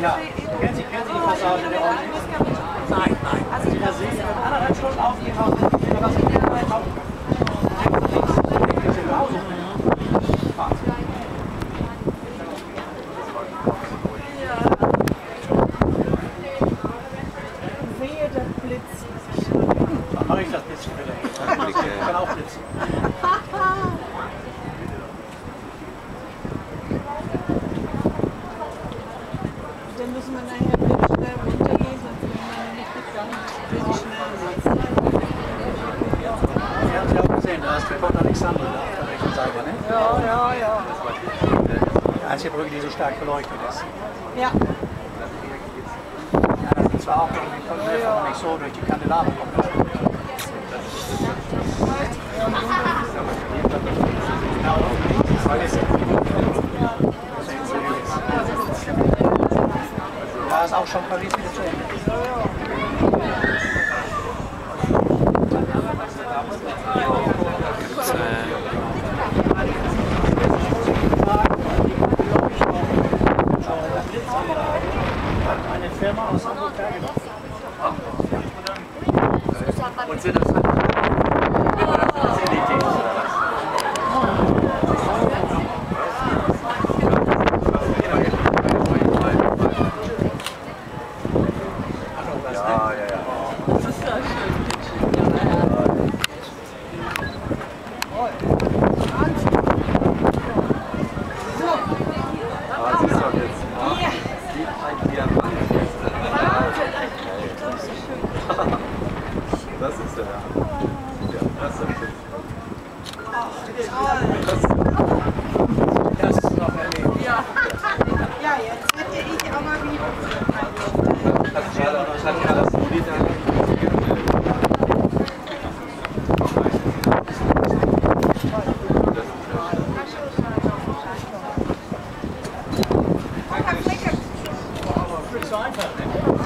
Ja, kann auch blitzen. Dann müssen wir nachher blitzschnell runtergehen, sonst sind wir nicht gegangen. Blitzschnell sitzen. Sie haben Sie auch gesehen, da ist der Gott Alexander da auf der rechten Seite, ne? Ja, ja, ja. Die einzige Brücke, die so stark beleuchtet ist. Ja, Ja, das ist zwar auch irgendwie von nicht so durch die Kandelaber kommt. Weil es auch schon Paris wieder zu Ende. Und sind das Facilität? Ja, ja, ja. Ah, siehst du jetzt. Sieht ein Diamant. Das ist der. Ja, das ist schön. Das ist noch erlebt. ja, jetzt hätte ich aber wieder. Das ist schade, wahrscheinlich alles so die da. Ist so einfach, ne?